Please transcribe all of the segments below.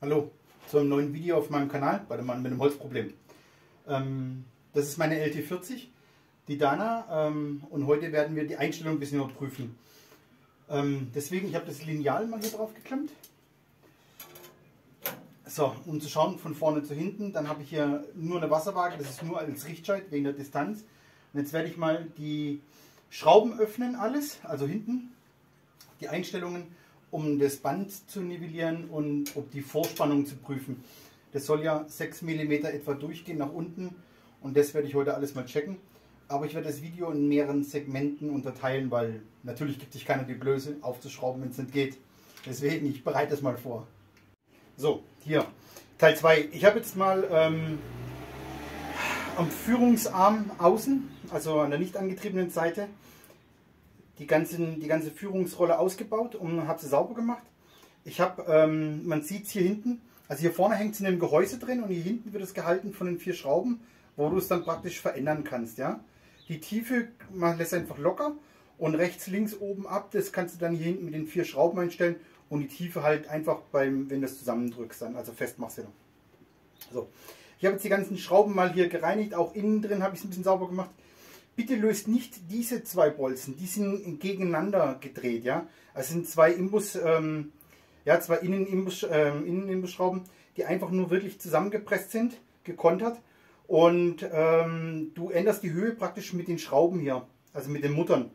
Hallo zu einem neuen Video auf meinem Kanal bei dem Mann mit dem Holzproblem. Ähm, das ist meine LT40, die Dana, ähm, und heute werden wir die Einstellung ein bisschen überprüfen. Ähm, deswegen, ich habe das Lineal mal hier drauf geklemmt. So, um zu schauen von vorne zu hinten, dann habe ich hier nur eine Wasserwaage, das ist nur als Richtscheit wegen der Distanz. Und jetzt werde ich mal die Schrauben öffnen, alles, also hinten, die Einstellungen um das Band zu nivellieren und ob die Vorspannung zu prüfen. Das soll ja 6 mm etwa durchgehen nach unten und das werde ich heute alles mal checken. Aber ich werde das Video in mehreren Segmenten unterteilen, weil natürlich gibt sich keiner die Blöße aufzuschrauben, wenn es nicht geht. Deswegen, ich bereite das mal vor. So, hier, Teil 2. Ich habe jetzt mal ähm, am Führungsarm außen, also an der nicht angetriebenen Seite, die, ganzen, die ganze Führungsrolle ausgebaut und habe sie sauber gemacht. Ich habe, ähm, man sieht es hier hinten, also hier vorne hängt es in dem Gehäuse drin und hier hinten wird es gehalten von den vier Schrauben, wo du es dann praktisch verändern kannst. ja. Die Tiefe man lässt einfach locker und rechts, links, oben ab, das kannst du dann hier hinten mit den vier Schrauben einstellen und die Tiefe halt einfach beim, wenn du es zusammendrückst, dann also festmachst. So. Ich habe jetzt die ganzen Schrauben mal hier gereinigt, auch innen drin habe ich es ein bisschen sauber gemacht. Bitte löst nicht diese zwei Bolzen, die sind gegeneinander gedreht, ja. Also sind zwei Imbus, ähm, ja, zwei Innenimbus, ähm, Innenimbusschrauben, die einfach nur wirklich zusammengepresst sind, gekontert. Und ähm, du änderst die Höhe praktisch mit den Schrauben hier, also mit den Muttern.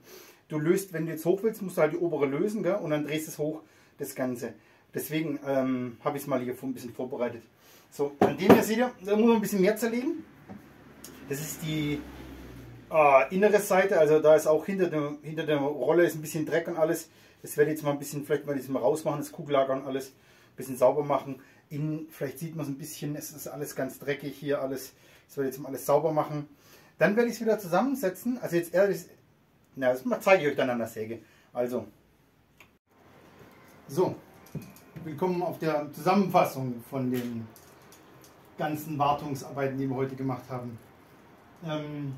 Du löst, wenn du jetzt hoch willst, musst du halt die obere lösen, gell? und dann drehst du es hoch, das Ganze. Deswegen ähm, habe ich es mal hier ein bisschen vorbereitet. So, an dem hier seht ihr, da muss man ein bisschen mehr zerlegen. Das ist die äh, innere Seite, also da ist auch hinter der, hinter der Rolle ist ein bisschen Dreck und alles. Das werde ich jetzt mal ein bisschen, vielleicht mal das mal rausmachen, das Kugellager und alles ein bisschen sauber machen. Innen, vielleicht sieht man es ein bisschen, es ist alles ganz dreckig hier, alles. Das werde ich jetzt mal alles sauber machen. Dann werde ich es wieder zusammensetzen. Also jetzt ehrlich, na, das zeige ich euch dann an der Säge. Also, so, willkommen auf der Zusammenfassung von den ganzen Wartungsarbeiten, die wir heute gemacht haben. Ähm,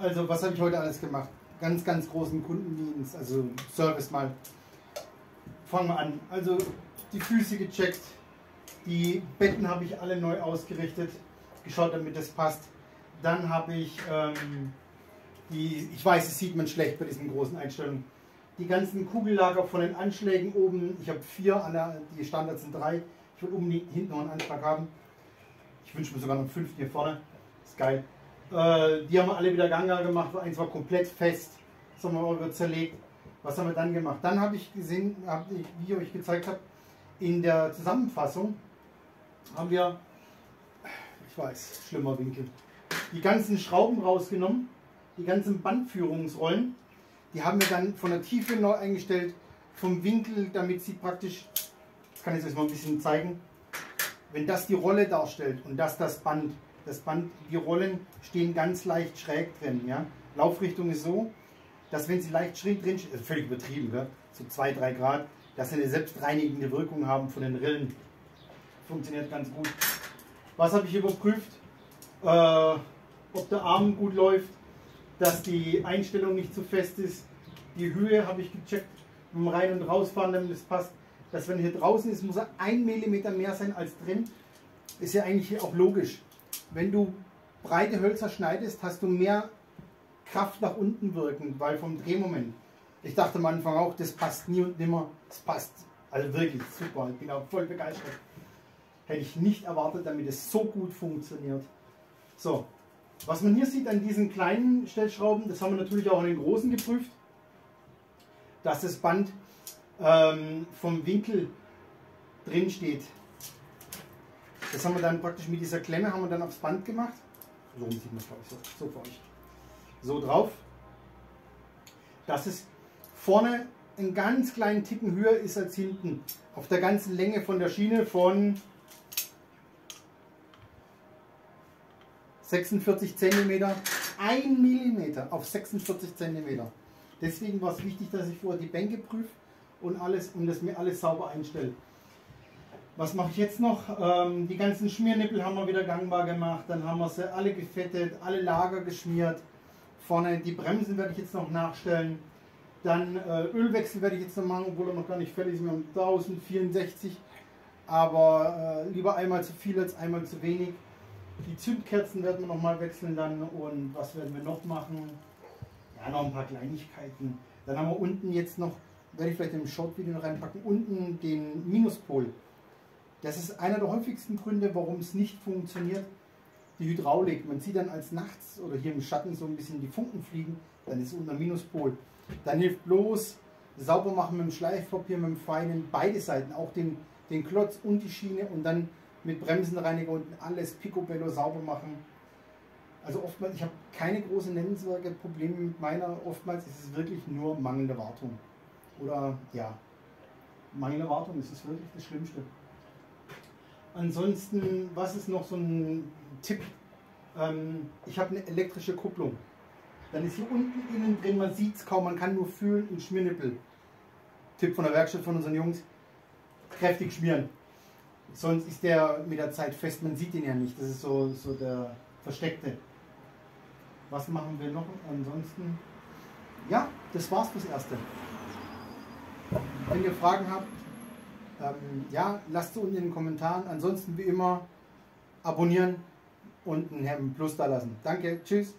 also, was habe ich heute alles gemacht? Ganz, ganz großen Kundendienst, also Service mal. Fangen wir an. Also, die Füße gecheckt, die Betten habe ich alle neu ausgerichtet, geschaut, damit das passt. Dann habe ich ähm, die, ich weiß, es sieht man schlecht bei diesen großen Einstellungen, die ganzen Kugellager von den Anschlägen oben. Ich habe vier, alle, die Standards sind drei. Ich will oben hinten noch einen Anschlag haben. Ich wünsche mir sogar noch einen fünften hier vorne. Ist geil. Äh, die haben wir alle wieder Ganga gemacht, eins war komplett fest, das haben wir aber zerlegt. Was haben wir dann gemacht? Dann habe ich gesehen, hab ich, wie ich euch gezeigt habe, in der Zusammenfassung haben wir, ich weiß, schlimmer Winkel, die ganzen Schrauben rausgenommen, die ganzen Bandführungsrollen, die haben wir dann von der Tiefe neu eingestellt, vom Winkel, damit sie praktisch, das kann ich euch mal ein bisschen zeigen, wenn das die Rolle darstellt und das das Band, das Band, die Rollen stehen ganz leicht schräg drin. Ja? Laufrichtung ist so, dass wenn sie leicht schräg drin stehen, völlig übertrieben, ja? so 2-3 Grad, dass sie eine selbstreinigende Wirkung haben von den Rillen. Funktioniert ganz gut. Was habe ich überprüft? Äh, ob der Arm gut läuft, dass die Einstellung nicht zu fest ist. Die Höhe habe ich gecheckt, beim Rein- und Rausfahren, damit es passt. Dass wenn hier draußen ist, muss er ein Millimeter mehr sein als drin. Ist ja eigentlich auch logisch wenn du breite Hölzer schneidest, hast du mehr Kraft nach unten wirken, weil vom Drehmoment. Ich dachte am Anfang auch, das passt nie und nimmer. Das passt. Also wirklich super. Ich bin auch voll begeistert. Hätte ich nicht erwartet, damit es so gut funktioniert. So, was man hier sieht an diesen kleinen Stellschrauben, das haben wir natürlich auch an den großen geprüft, dass das Band ähm, vom Winkel drin steht. Das haben wir dann praktisch mit dieser Klemme haben wir dann aufs Band gemacht. So sieht man es, so, so für euch. So drauf. Dass es vorne einen ganz kleinen Ticken höher ist als hinten. Auf der ganzen Länge von der Schiene von 46 cm, 1 mm auf 46 cm. Deswegen war es wichtig, dass ich vorher die Bänke prüfe und alles und das mir alles sauber einstelle. Was mache ich jetzt noch? Ähm, die ganzen Schmiernippel haben wir wieder gangbar gemacht. Dann haben wir sie alle gefettet, alle Lager geschmiert. Vorne die Bremsen werde ich jetzt noch nachstellen. Dann äh, Ölwechsel werde ich jetzt noch machen, obwohl er noch gar nicht fertig ist. Wir haben 1064. aber äh, lieber einmal zu viel als einmal zu wenig. Die Zündkerzen werden wir nochmal wechseln dann und was werden wir noch machen? Ja, noch ein paar Kleinigkeiten. Dann haben wir unten jetzt noch, werde ich vielleicht im Short-Video noch reinpacken, unten den Minuspol. Das ist einer der häufigsten Gründe, warum es nicht funktioniert. Die Hydraulik. Man sieht dann als nachts oder hier im Schatten so ein bisschen die Funken fliegen, dann ist unter Minuspol. Dann hilft bloß sauber machen mit dem Schleifpapier, mit dem feinen, beide Seiten, auch den, den Klotz und die Schiene und dann mit Bremsenreiniger unten alles picobello sauber machen. Also oftmals, ich habe keine großen nennenswerte Probleme mit meiner, oftmals ist es wirklich nur mangelnde Wartung. Oder ja, mangelnde Wartung ist es wirklich das Schlimmste. Ansonsten, was ist noch so ein Tipp? Ähm, ich habe eine elektrische Kupplung. Dann ist hier unten innen drin, man sieht es kaum, man kann nur fühlen, ein Schmiernippel. Tipp von der Werkstatt von unseren Jungs, kräftig schmieren. Sonst ist der mit der Zeit fest, man sieht ihn ja nicht. Das ist so, so der versteckte. Was machen wir noch ansonsten? Ja, das war's fürs Erste. Wenn ihr Fragen habt, ähm, ja, lasst unten in den Kommentaren. Ansonsten wie immer abonnieren und ein Plus da lassen. Danke, tschüss.